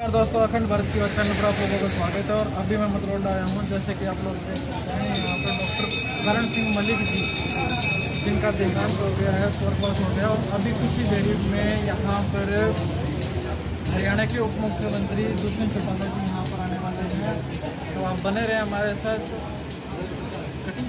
नमस्कार दोस्तों, अखंड भारत की चैनल पर आप लोगों का स्वागत है और अभी मैं मतरोड आया हूँ, जैसे कि आप लोग देख सकते हैं, यहाँ पर डॉक्टर करण सिंह मलिक जी, जिनका देहांत हो गया है, स्वर्गवास हो गया और अभी कुछ ही देरी में यहाँ पर हरियाणा के उप मुख्यमंत्री दुष्यंत चौटाला जी यहाँ पर आने वाले हैं। तो आप बने रहे हमारे साथ। कटिंग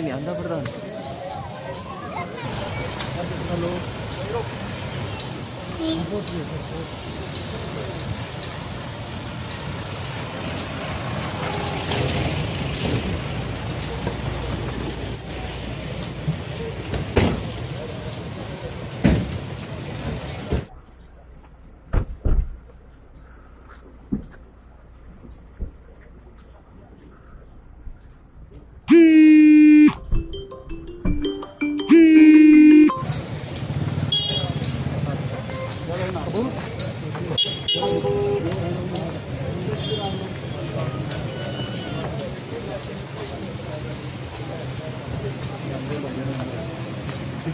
में लियांदा प्रधान हेलो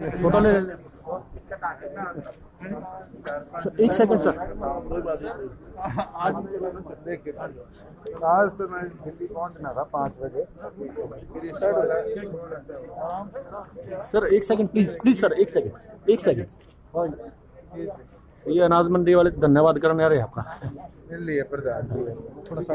टोटल एक सेकंड सर आज आज तो मैं दिल्ली पहुँचना था पाँच बजे। सर एक सेकंड प्लीज़ प्लीज़ सर एक सेकंड एक सेकंड ये अनाज मंडी वाले धन्यवाद करने आ रहे हैं आपका। मिल लिया प्रधान थोड़ा सा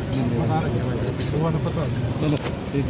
चलो ठीक